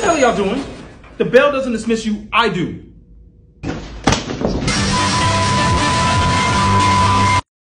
What the hell y'all doing? The bell doesn't dismiss you, I do.